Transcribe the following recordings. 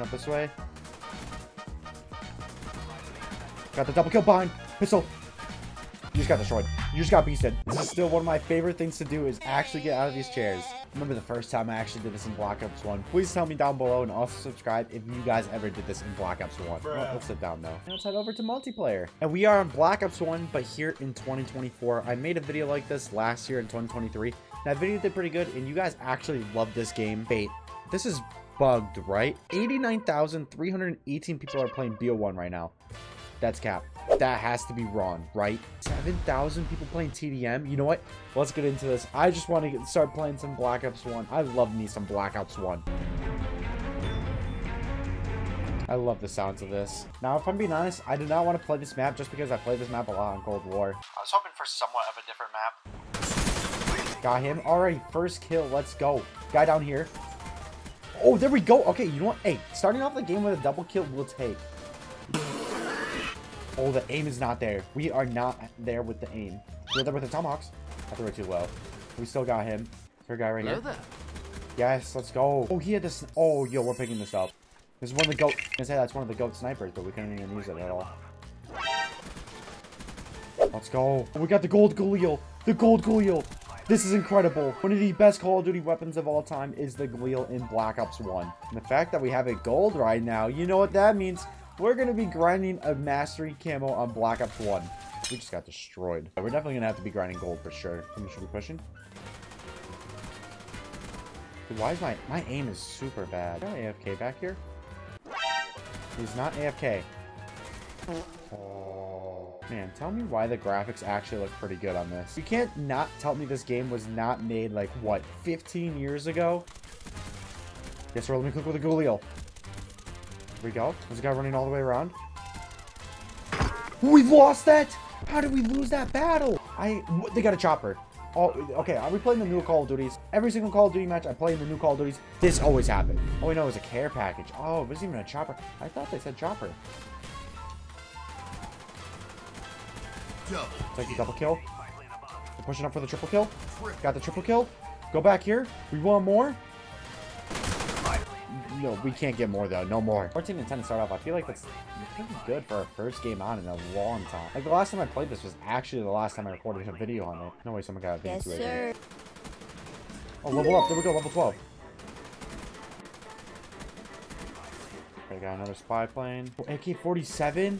Up this way. Got the double kill behind. Pistol. You just got destroyed. You just got beasted. This is still one of my favorite things to do is actually get out of these chairs. Remember the first time I actually did this in Black Ops 1? Please tell me down below and also subscribe if you guys ever did this in Black Ops 1. Well, let's sit down though. Let's head over to multiplayer. And we are on Black Ops 1, but here in 2024. I made a video like this last year in 2023. That video did pretty good, and you guys actually love this game. Bait. This is bugged, right? 89,318 people are playing BO1 right now. That's cap. That has to be wrong, right? 7,000 people playing TDM? You know what? Let's get into this. I just want to start playing some Black Ops 1. I love me some Black Ops 1. I love the sounds of this. Now, if I'm being honest, I do not want to play this map just because I played this map a lot on Cold War. I was hoping for somewhat of a different map. Got him. Alright, first kill. Let's go. Guy down here. Oh, there we go. Okay, you know what? Hey, starting off the game with a double kill will take. Oh, the aim is not there. We are not there with the aim. We're there with the tomahawks. I threw it too low. We still got him. Third guy right Hello here. There. Yes, let's go. Oh, he had this. Oh, yo, we're picking this up. This is one of the goat. I say that's one of the goat snipers, but we couldn't even use it at all. Let's go. Oh, we got the gold Galil. The gold Galil. This is incredible. One of the best Call of Duty weapons of all time is the Galil in Black Ops 1. And the fact that we have it gold right now, you know what that means? we're going to be grinding a mastery camo on Black Ops 1. We just got destroyed. We're definitely going to have to be grinding gold for sure. Someone should be pushing. Dude, why is my... My aim is super bad. Is AFK back here? He's not AFK. Oh, man, tell me why the graphics actually look pretty good on this. You can't not tell me this game was not made, like, what, 15 years ago? Yes, sir, let me click with a Galil we go. There's a guy running all the way around. We've lost that! How did we lose that battle? I... They got a chopper. Oh, okay, are we playing the new Call of Duties? Every single Call of Duty match, I play in the new Call of Duties. This always happened. Oh, we know it was a care package. Oh, it wasn't even a chopper. I thought they said chopper. Take the double kill. We're pushing up for the triple kill. Got the triple kill. Go back here. We want more. No, we can't get more though. No more. 14 and 10 to start off. I feel like that's pretty good for our first game on in a long time. Like the last time I played this was actually the last time I recorded a video on it. No way someone got advanced yes, sir. Oh, level up. There we go. Level 12. Okay, got another spy plane. Oh, AK-47?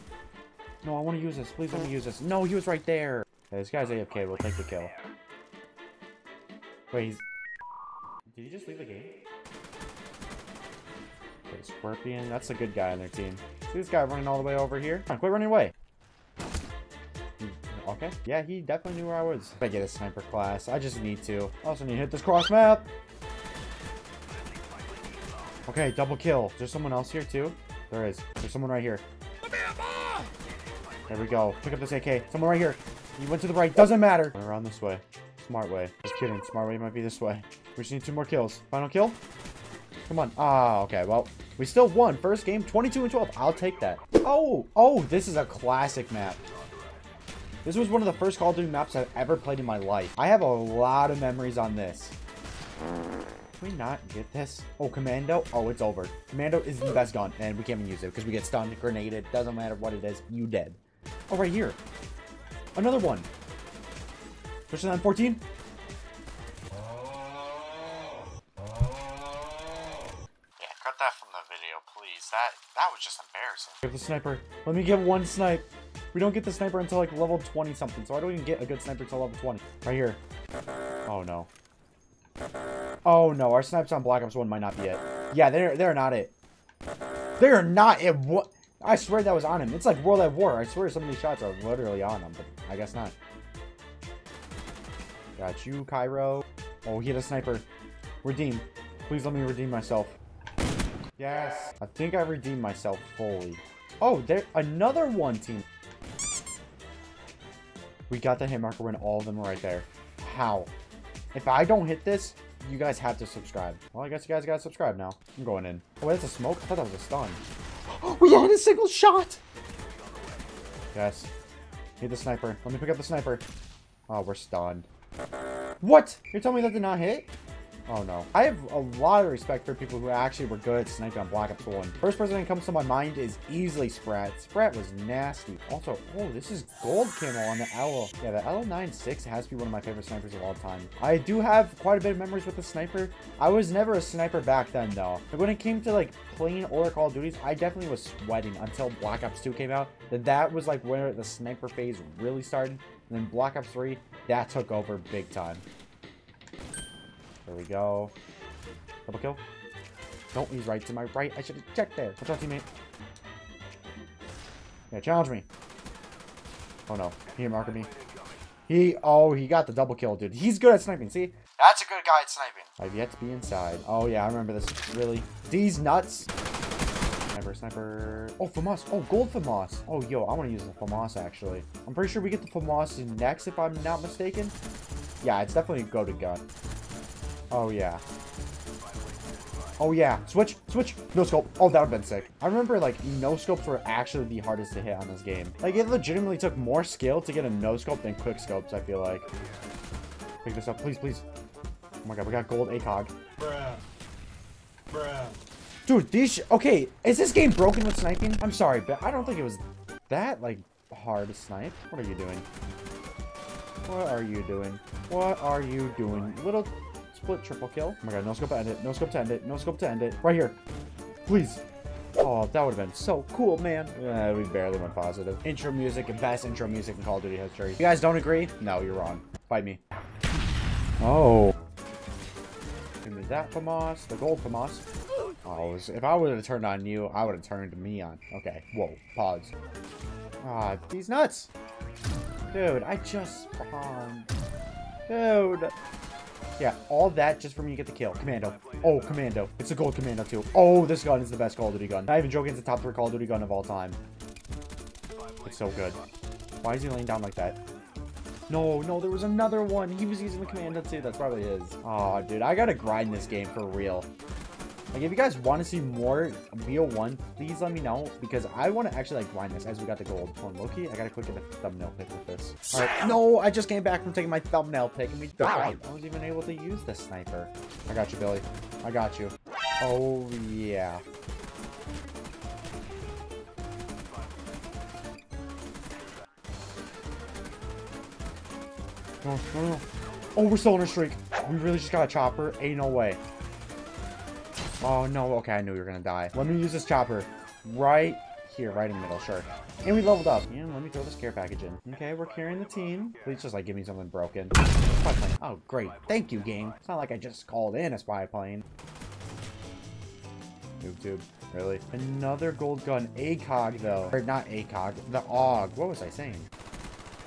No, I want to use this. Please let me use this. No, he was right there. Okay, this guy's AFK. We'll take the kill. Wait, he's... Did he just leave the game? Okay, Scorpion. That's a good guy on their team. See this guy running all the way over here? Come on, quit running away. Hmm, okay. Yeah, he definitely knew where I was. I get a sniper class, I just need to. Also need to hit this cross map. Okay, double kill. Is there someone else here too? There is. There's someone right here. There we go. Pick up this AK. Someone right here. You went to the right. Doesn't matter. Around this way. Smart way. Just kidding. Smart way might be this way. We just need two more kills. Final kill. Come on. Ah, okay. Well, we still won. First game, 22 and 12. I'll take that. Oh, oh, this is a classic map. This was one of the first Call of Duty maps I've ever played in my life. I have a lot of memories on this. Can we not get this? Oh, Commando? Oh, it's over. Commando is the best gun, and we can't even use it because we get stunned, grenaded. Doesn't matter what it is. You dead. Oh, right here. Another one. Pushing on 14. Yeah, cut That from the video, please. that that was just embarrassing. Get the sniper. Let me get one snipe. We don't get the sniper until like level 20 something, so I don't even get a good sniper until level 20. Right here. Oh no. Oh no, our snipes on Black Ops 1 might not be it. Yeah, they're they're not it. They're not it. What? I swear that was on him. It's like World at War. I swear some of these shots are literally on him, but I guess not. Got you, Cairo. Oh, he had a sniper. Redeem. Please let me redeem myself. Yes. I think I redeemed myself fully. Oh, there another one team. We got the hit marker when all of them were right there. How? If I don't hit this, you guys have to subscribe. Well, I guess you guys gotta subscribe now. I'm going in. Oh, wait, that's a smoke? I thought that was a stun. we had a single shot! Yes. Hit the sniper. Let me pick up the sniper. Oh, we're stunned. What? You're telling me that did not hit? Oh no. I have a lot of respect for people who actually were good at sniping on Black Ops 1. First person that comes to my mind is easily Sprat. Sprat was nasty. Also, oh, this is gold camo on the L. Yeah, the L96 has to be one of my favorite snipers of all time. I do have quite a bit of memories with the sniper. I was never a sniper back then though. But when it came to like playing or Call of Duties, I definitely was sweating until Black Ops 2 came out. Then that was like where the sniper phase really started. And then Black Ops 3, that took over big time. There we go. Double kill. Don't, he's right to my right. I should have checked there. What's up, teammate? Yeah, challenge me. Oh no, he marked me. He, oh, he got the double kill, dude. He's good at sniping, see? That's a good guy at sniping. I've yet to be inside. Oh yeah, I remember this. Really? These nuts. Sniper, sniper. Oh, FAMAS. Oh, gold FAMAS. Oh, yo, I want to use the FAMAS, actually. I'm pretty sure we get the FAMAS next, if I'm not mistaken. Yeah, it's definitely a go-to gun. Oh, yeah. Oh, yeah. Switch, switch. No scope. Oh, that would have been sick. I remember, like, no scopes were actually the hardest to hit on this game. Like, it legitimately took more skill to get a no scope than quick scopes, I feel like. Pick this up, please, please. Oh my god, we got gold ACOG. Bruh. Bruh. Dude, these... Okay, is this game broken with sniping? I'm sorry, but I don't think it was that, like, hard to snipe. What are you doing? What are you doing? What are you doing? Little split triple kill. Oh my god, no scope to end it. No scope to end it. No scope to end it. Right here. Please. Oh, that would have been so cool, man. Uh, we barely went positive. Intro music and best intro music in Call of Duty history. You guys don't agree? No, you're wrong. Fight me. Oh. Give me that FAMAS. The gold FAMAS. Oh, if I would have turned on you, I would have turned me on. Okay. Whoa. Pause. Ah, these nuts. Dude, I just spawned. Dude. Yeah, all that just for me to get the kill. Commando. Oh, Commando. It's a gold Commando too. Oh, this gun is the best Call of Duty gun. Not even joking, it's the top three Call of Duty gun of all time. It's so good. Why is he laying down like that? No, no, there was another one. He was using the Commando too. That's probably his. Oh, dude, I gotta grind this game for real. Like, if you guys want to see more BO1, please let me know, because I want to actually, like, grind this as we got the gold. On, Loki, I gotta quick get a thumbnail pick with this. Alright, no, I just came back from taking my thumbnail pick, and we died. I wasn't even able to use the sniper. I got you, Billy. I got you. Oh, yeah. Oh, we're still on a streak. We really just got a chopper. Ain't no way. Oh, no. Okay, I knew you were going to die. Let me use this chopper. Right here, right in the middle, sure. And we leveled up. And let me throw this care package in. Okay, we're carrying the team. Please just, like, give me something broken. Oh, great. Thank you, game. It's not like I just called in a spy plane. Noob tube. Really? Another gold gun. ACOG, though. Or not ACOG. The AUG. What was I saying?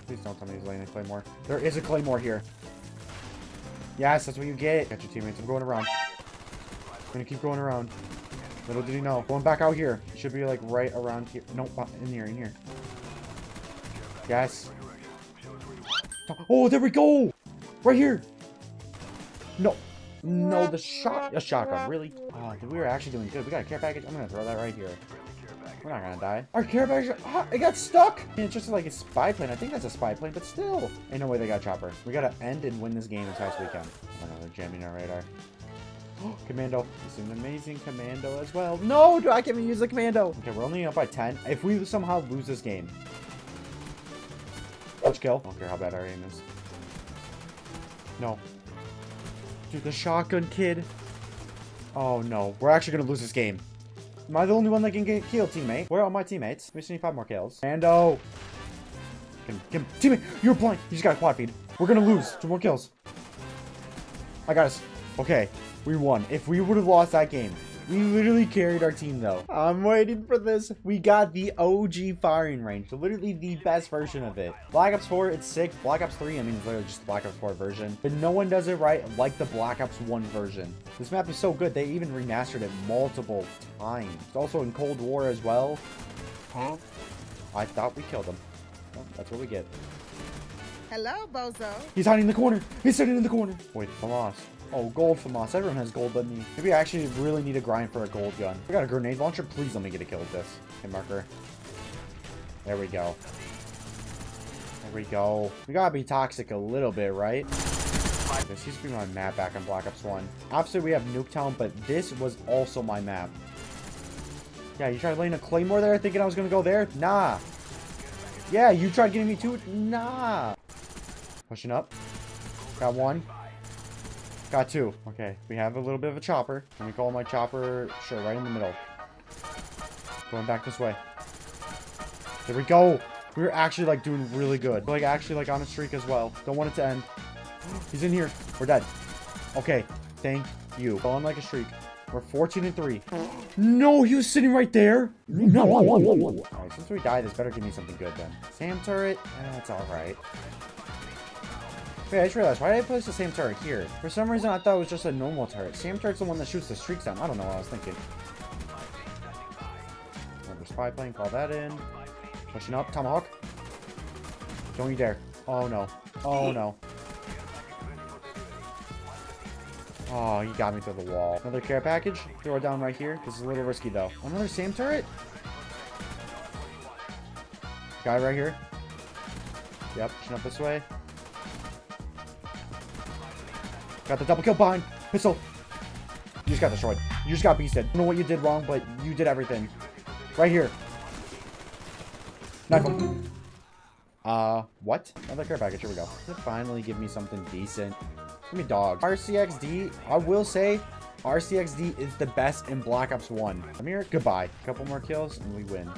Please don't tell me he's laying a claymore. There is a claymore here. Yes, that's what you get. Got your teammates. I'm going around. Gonna keep going around. Little did he know. Going back out here. Should be like right around here. Nope, in here, in here. Yes. Oh, there we go! Right here! No. No, the shot. A shotgun, really? Oh, dude, we were actually doing good. We got a care package. I'm gonna throw that right here. We're not gonna die. Our care package. Ah, it got stuck! It's just like a spy plane. I think that's a spy plane, but still. Ain't no way they got chopper. We gotta end and win this game as fast as we can. Oh no, they're jamming our radar. commando. He's an amazing commando as well. No, do I can't even use the commando. Okay, we're only up by 10. If we somehow lose this game. Let's kill. I don't care how bad our aim is. No. Dude, the shotgun kid. Oh no, we're actually gonna lose this game. Am I the only one that can get killed, teammate? Where are my teammates? We just need five more kills. Mando. Kim, Kim, teammate, you're blind. You just got a quad feed. We're gonna lose. Two more kills. I got us. Okay, we won. If we would have lost that game, we literally carried our team though. I'm waiting for this. We got the OG firing range, literally the best version of it. Black Ops 4, it's sick. Black Ops 3, I mean, it's literally just the Black Ops 4 version. But no one does it right like the Black Ops 1 version. This map is so good, they even remastered it multiple times. It's also in Cold War as well. Huh? I thought we killed him. Well, that's what we get. Hello, Bozo. He's hiding in the corner. He's sitting in the corner. Wait, I'm lost. Oh, gold FAMAS. Everyone has gold but me. Maybe I actually really need to grind for a gold gun. I got a grenade launcher. Please let me get a kill with this. Hit marker. There we go. There we go. We gotta be toxic a little bit, right? This used to be my map back in Black Ops 1. Obviously, we have Nuketown, but this was also my map. Yeah, you tried laying a claymore there thinking I was to go there? Nah. Yeah, you tried getting me too? Nah. Pushing up. Got one. Got two. Okay, we have a little bit of a chopper. Let me call my chopper, sure, right in the middle. Going back this way. There we go. We were actually, like, doing really good. Like, actually, like, on a streak as well. Don't want it to end. He's in here. We're dead. Okay. Thank you. Going like a streak. We're 14 and 3. No, he was sitting right there. No. Alright, since we died, this better give me something good then. Sam turret? That's alright. Wait, I just realized, why did I place the SAM turret here? For some reason, I thought it was just a normal turret. Sam turret's the one that shoots the streaks down. I don't know what I was thinking. Another spy plane, call that in. Pushing up, Tomahawk. Don't you dare. Oh no. Oh no. Oh, he got me through the wall. Another care package. Throw it down right here. This is a little risky though. Another Sam turret? Guy right here. Yep, pushing up this way. Got the double kill behind. Pistol. You just got destroyed. You just got beasted. I don't know what you did wrong, but you did everything. Right here. Knife him. Uh, what? Another care package. Here we go. Finally give me something decent? Give me dog. RCXD, I will say, RCXD is the best in Black Ops 1. Come here. Goodbye. Couple more kills and we win.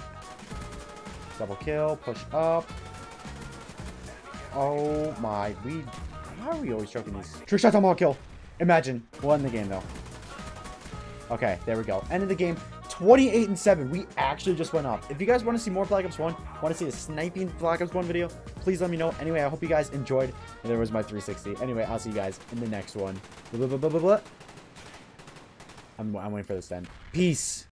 Double kill. Push up. Oh my. We how are we always choking these? Trick shot tomahawk kill. Imagine. Won the game, though. Okay, there we go. End of the game. 28 and 7. We actually just went up. If you guys want to see more Black Ops 1, want to see a sniping Black Ops 1 video, please let me know. Anyway, I hope you guys enjoyed. And there was my 360. Anyway, I'll see you guys in the next one. Blah, blah, blah. I'm, I'm waiting for this to end. Peace.